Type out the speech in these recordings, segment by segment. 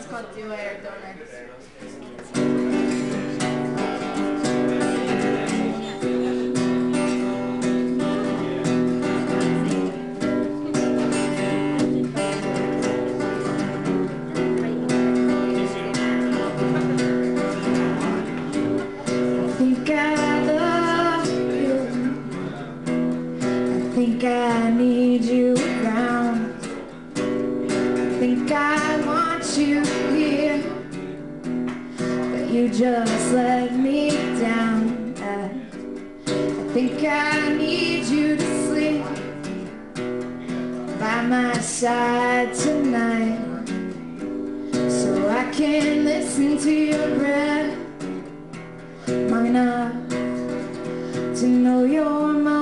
It's called Do I or Donuts. Think I want you here. But you just let me down. I, think I need you to sleep by my side tonight. So I can listen to your breath. Long enough to know you're mine.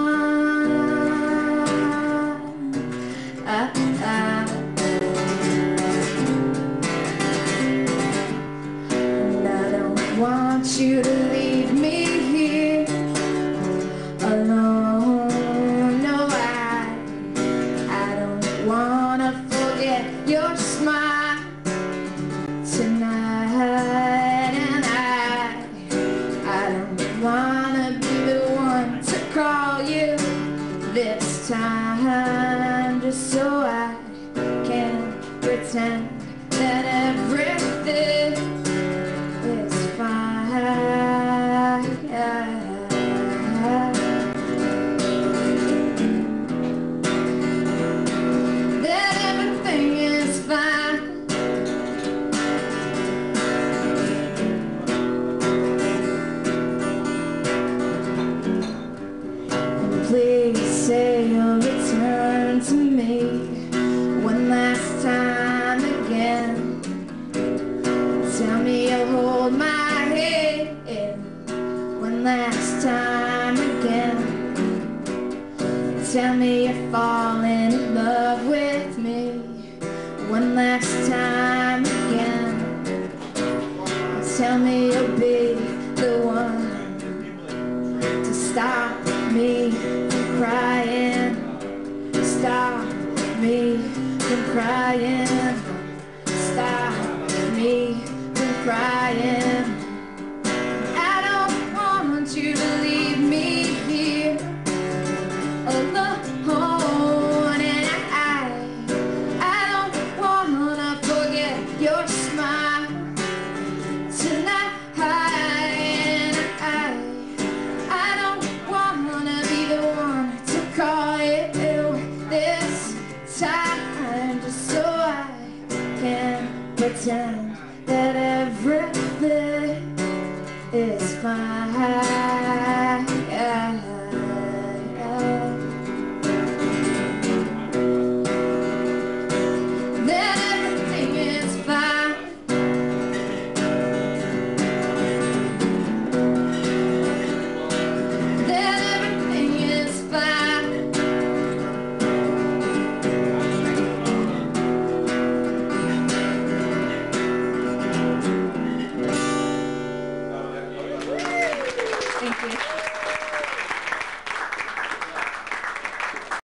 Wanna forget your smile tonight, and I, I don't wanna be the one to call you this time, just so I can pretend that everything Tell me you'll hold my hand one last time again. Tell me you're falling in love with me one last time again. Tell me you'll be the one to stop me from crying. Stop me from crying. Crying. I don't want you to leave me here alone. And I, I don't wanna forget your smile tonight. And I, I don't wanna be the one to call you this time, just so I can pretend that everything is fine.